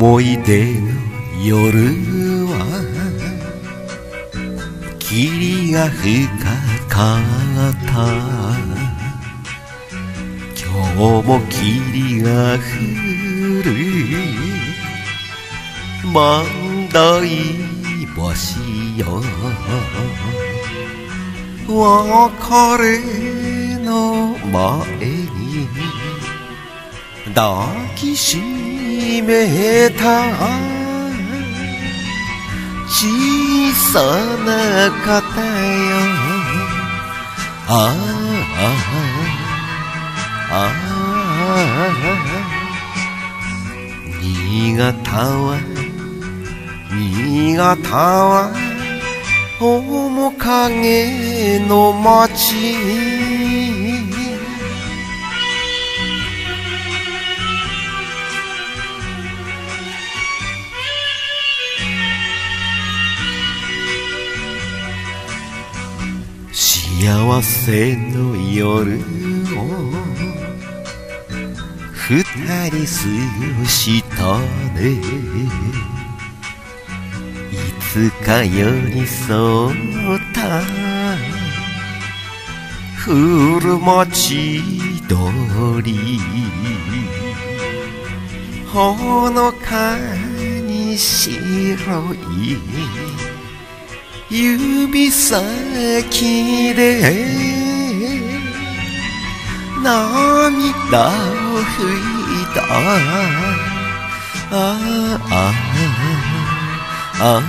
思い出の夜は霧が深かった。今日も霧が降る。万代星よ。別れの前に。抱きしめた小さな肩よあ。ああ。あ新潟は新潟は面影の街幸せの夜を二人過ごしたね。いつか寄り添った。古町通り。ほのかに白い。指先で涙を拭いた。ああああ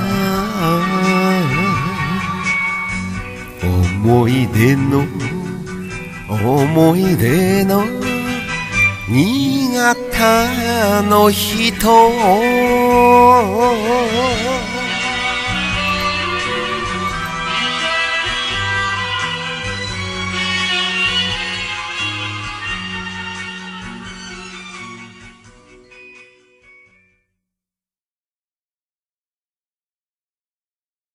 思い出の思い出の新潟の人。